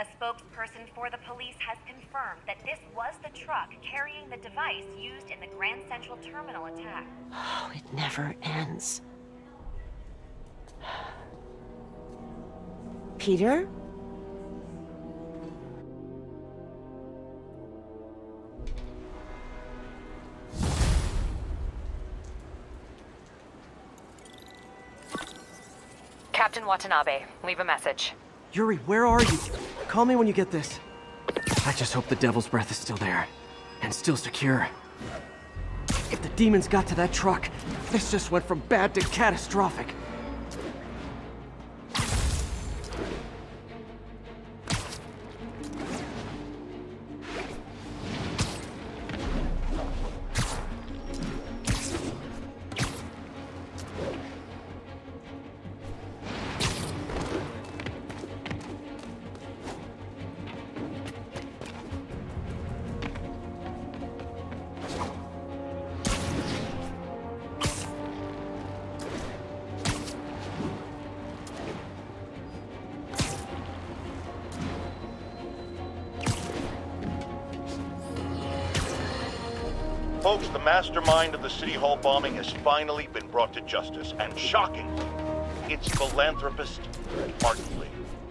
A spokesperson for the police has confirmed that this was the truck carrying the device used in the Grand Central Terminal attack. Oh, it never ends. Peter? Captain Watanabe, leave a message. Yuri, where are you? Call me when you get this. I just hope the Devil's Breath is still there. And still secure. If the demons got to that truck, this just went from bad to catastrophic. Mastermind of the City Hall bombing has finally been brought to justice, and shockingly, it's philanthropist Martin Lee.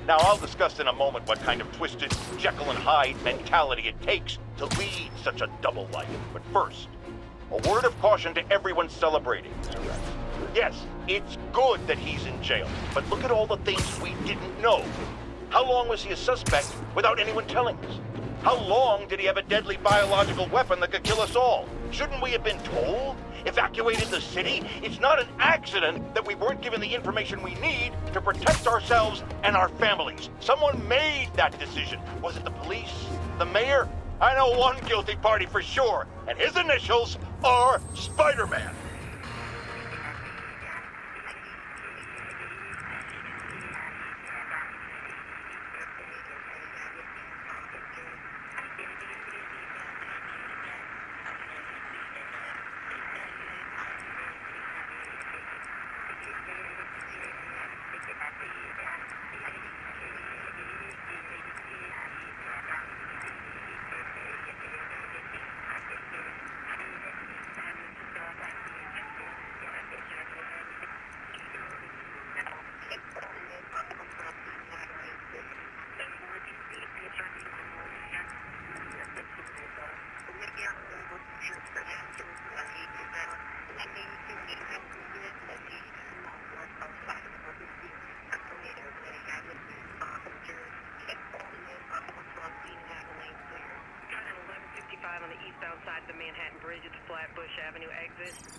Now, I'll discuss in a moment what kind of twisted Jekyll and Hyde mentality it takes to lead such a double life. But first, a word of caution to everyone celebrating. Yes, it's good that he's in jail, but look at all the things we didn't know. How long was he a suspect without anyone telling us? How long did he have a deadly biological weapon that could kill us all? Shouldn't we have been told? Evacuated the city? It's not an accident that we weren't given the information we need to protect ourselves and our families. Someone made that decision. Was it the police? The mayor? I know one guilty party for sure, and his initials are Spider-Man. on the eastbound side of the Manhattan Bridge at the Flatbush Avenue exit.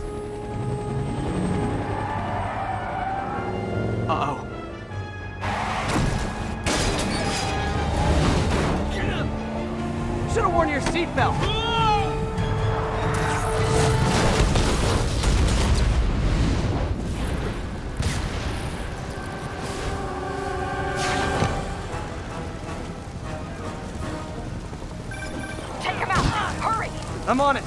Uh-oh. Should have worn your seatbelt. Take him out! Hurry! I'm on it.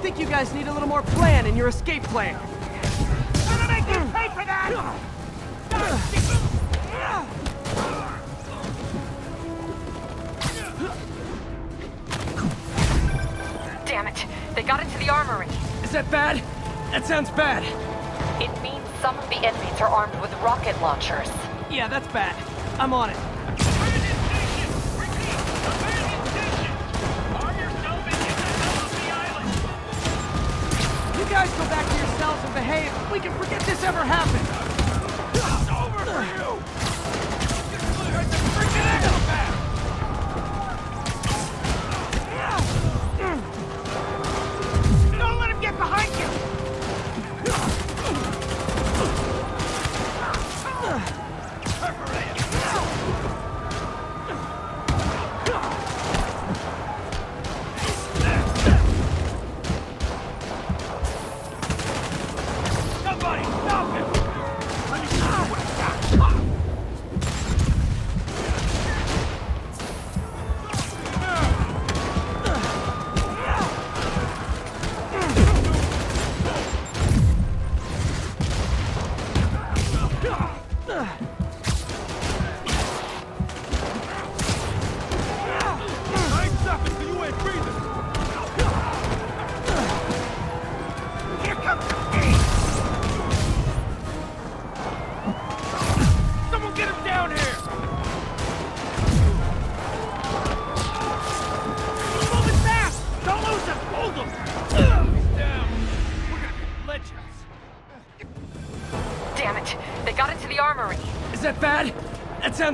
Think you guys need a little more plan in your escape plan. Gonna make you pay for that! Damn it! They got into the armory. Is that bad? That sounds bad. It means some of the inmates are armed with rocket launchers. Yeah, that's bad. I'm on it. Guys go back to your cells and behave. We can forget this ever happened. It's over for you! It's a freaking acrobat!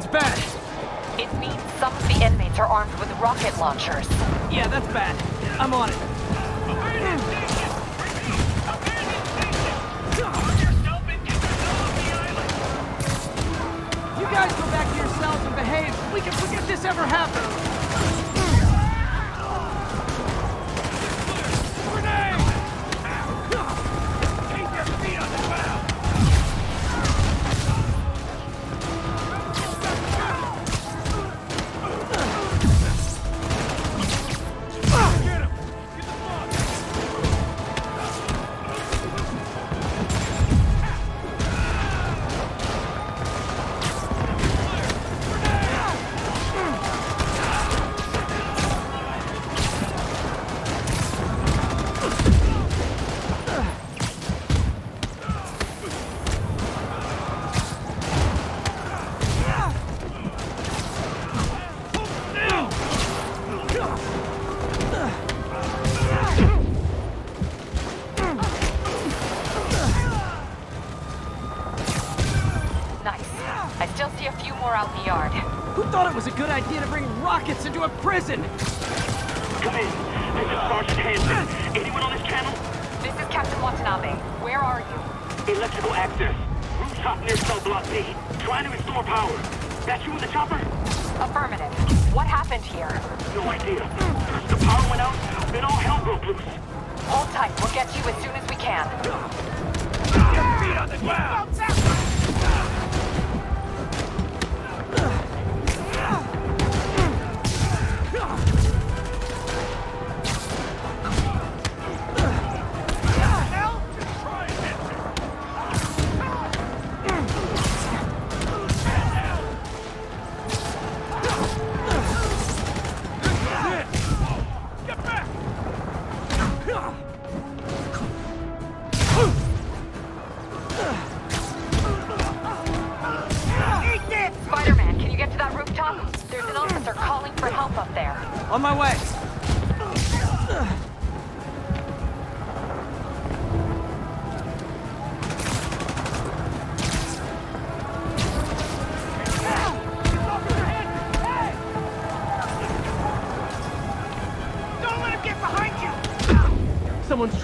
Sounds bad. It means some of the inmates are armed with rocket launchers. Yeah, that's bad. I'm on it. Abandon station! Repeat! Abandon station! Arm yourself and get the hell off the island! You guys go back to your cells and behave. We can forget this ever happened.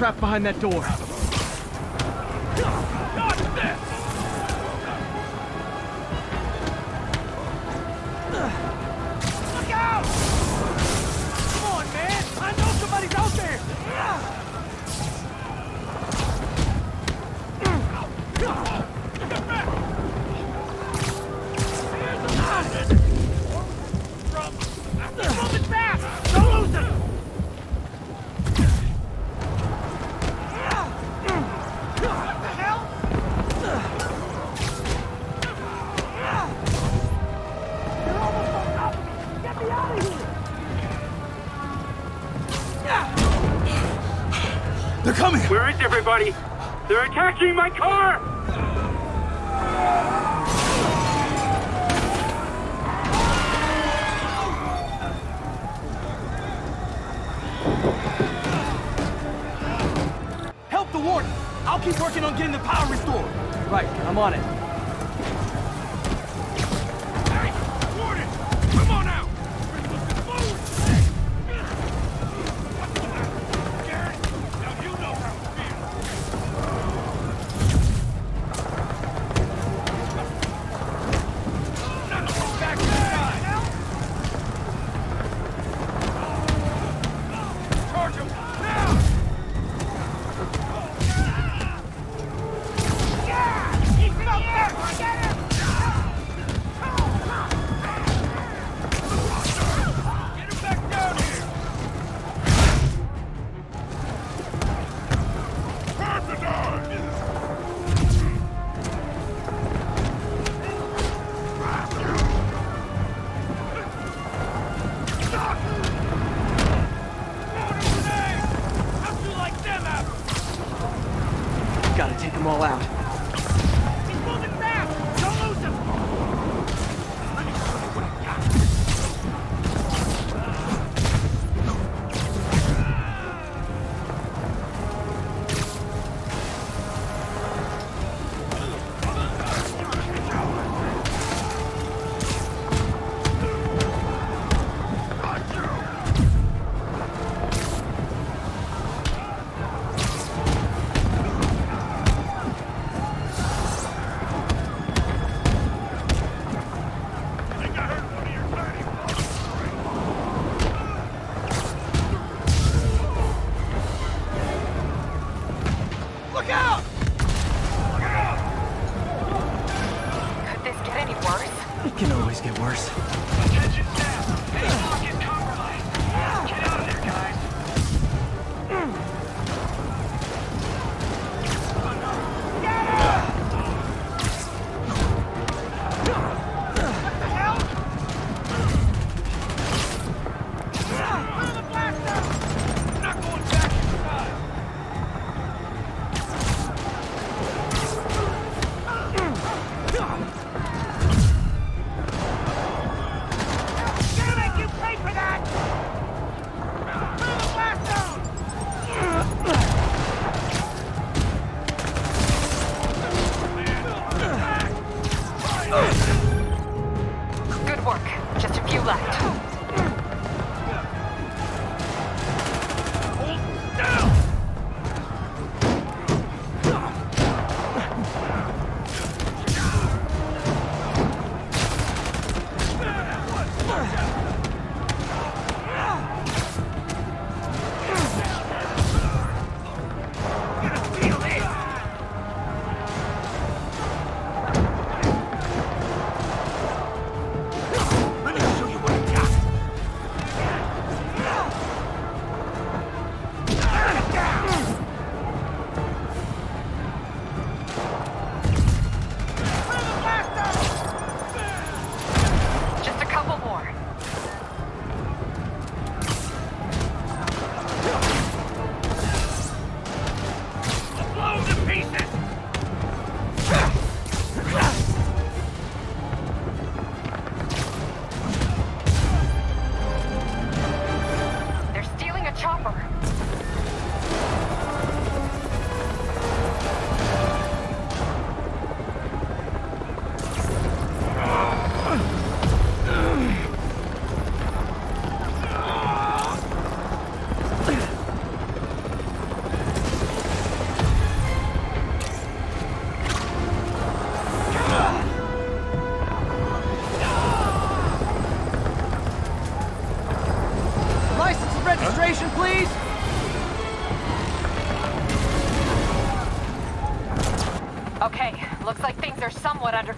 trapped behind that door. They're attacking my car! Help the warden! I'll keep working on getting the power restored. Right, I'm on it.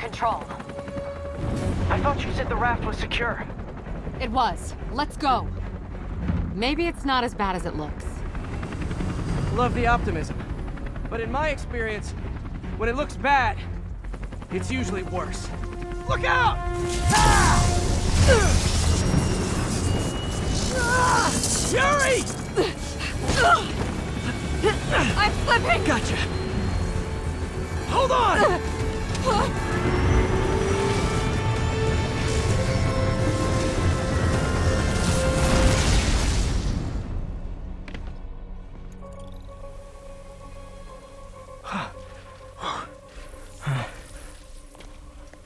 Control. I thought you said the raft was secure. It was. Let's go. Maybe it's not as bad as it looks. Love the optimism. But in my experience, when it looks bad, it's usually worse. Look out! Yuri! I'm slipping! Gotcha. Hold on!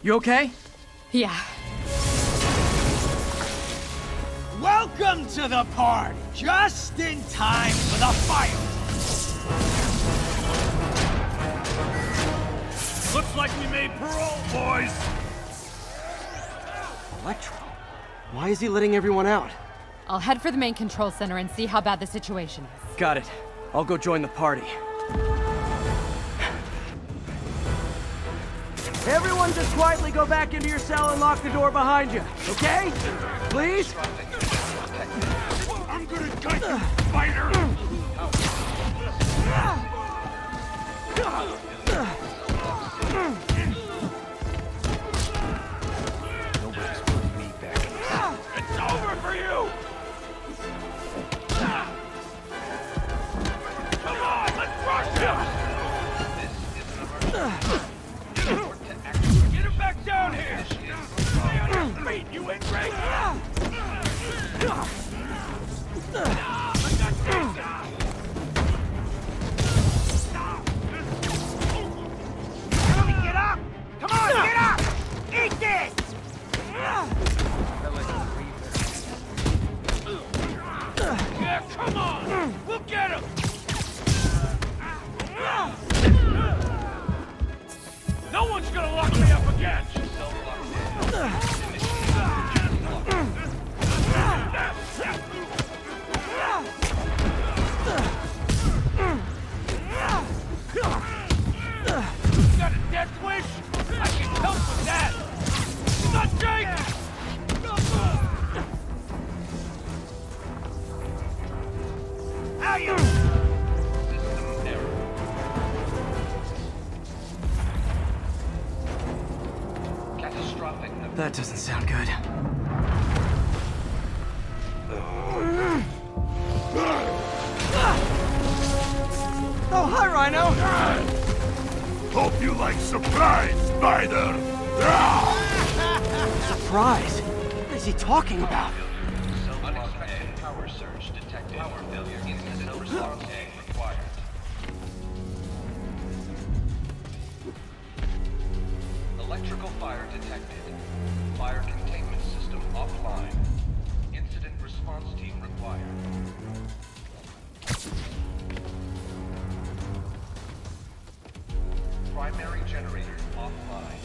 You okay? Yeah. Welcome to the party! Just in time for the fight! Looks like we made parole, boys! Electro? Why is he letting everyone out? I'll head for the main control center and see how bad the situation is. Got it. I'll go join the party. Quietly go back into your cell and lock the door behind you, okay? Please? I'm gonna gut you, spider! That doesn't sound good. Oh, hi, Rhino! Hope you like surprise, Spider! Surprise! What is he talking about? Primary generator offline.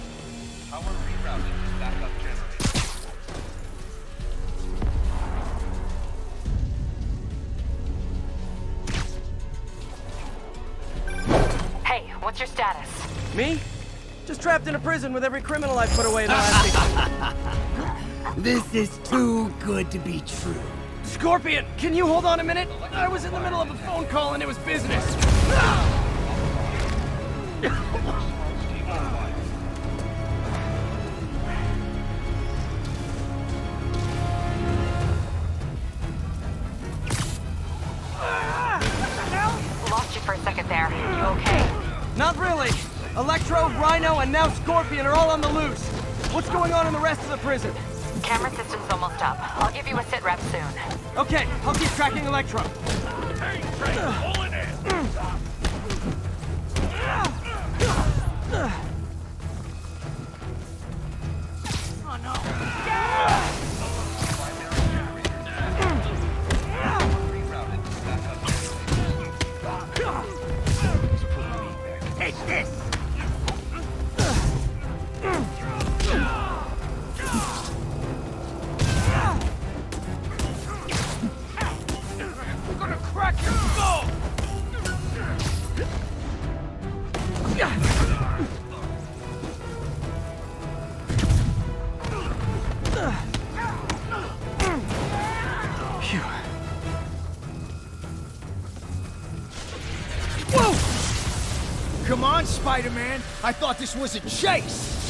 Power rerouted to backup generator. Hey, what's your status? Me? Just trapped in a prison with every criminal I've put away in the last. This is too good to be true. Scorpion, can you hold on a minute? I was in the middle of a phone call and it was business. Lost you for a second there. You okay? Not really. Electro, Rhino, and now Scorpion are all on the loose. What's going on in the rest of the prison? Camera system's almost up. I'll give you a sit rep soon. Okay, I'll keep tracking Electro. Hey, I thought this was a chase.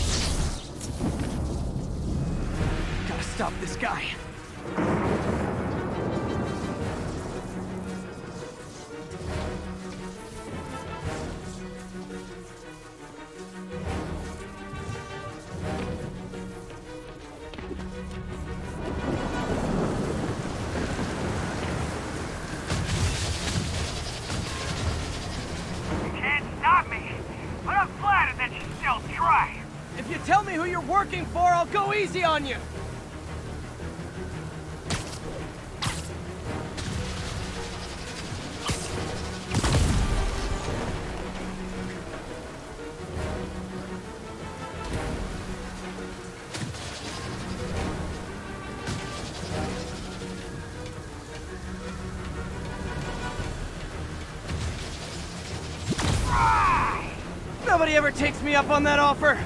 Gotta stop this guy. Go easy on you. Nobody ever takes me up on that offer.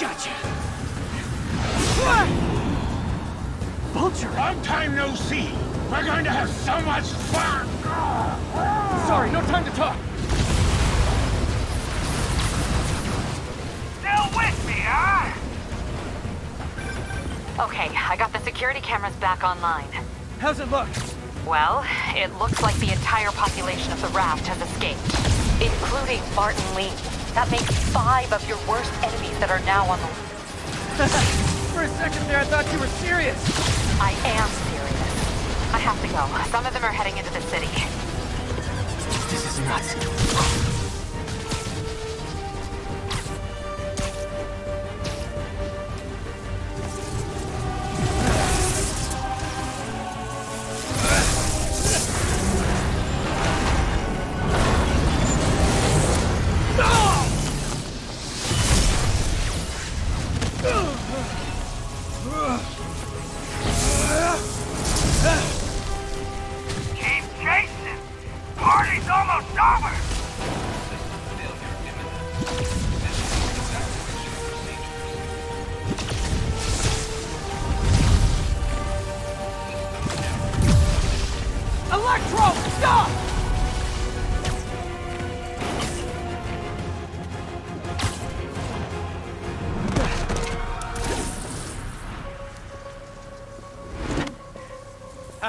Gotcha. Vulture! Long time no see. We're going to have so much fun. Sorry, no time to talk. Still with me, huh? Okay, I got the security cameras back online. How's it look? Well, it looks like the entire population of the raft has escaped, including Martin Lee. That makes five of your worst enemies that are now on the... For a second there, I thought you were serious. I am serious. I have to go. Some of them are heading into the city. This is nuts.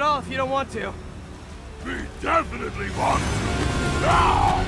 at all if you don't want to. We definitely want to.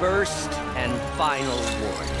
First and final warning.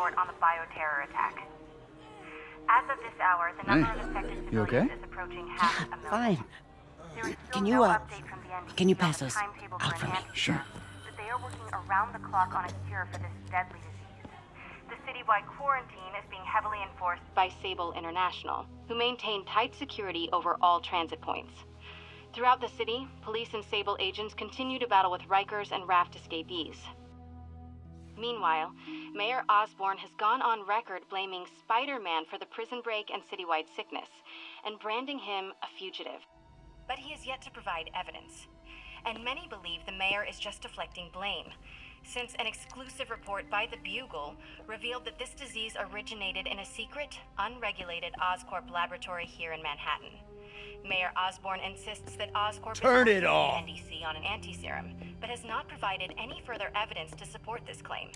Report on the bioterror attack. As of this hour, the number of affected You okay? civilians is approaching half a million. Fine. There is still Can you, no uh, update from the NDC can you on pass the those timetable out for for me? Sure. care, But they are working around the clock on a cure for this deadly disease. The citywide quarantine is being heavily enforced by Sable International, who maintain tight security over all transit points. Throughout the city, police and Sable agents continue to battle with Rikers and Raft escapees. Meanwhile, Mayor Osborn has gone on record blaming Spider Man for the prison break and citywide sickness, and branding him a fugitive. But he has yet to provide evidence. And many believe the mayor is just deflecting blame, since an exclusive report by the Bugle revealed that this disease originated in a secret, unregulated Oscorp laboratory here in Manhattan. Mayor Osborn insists that Oscorp Turn is it working with off. the NDC on an anti-serum, but has not provided any further evidence to support this claim.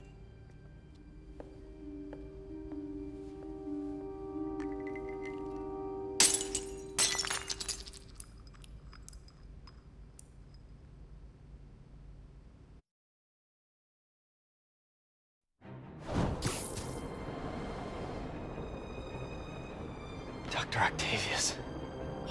Dr. Octavius.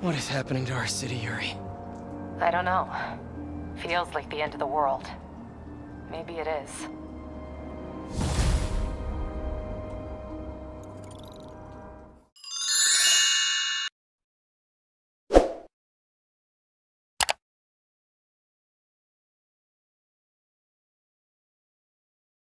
What is happening to our city, Yuri? I don't know. Feels like the end of the world. Maybe it is.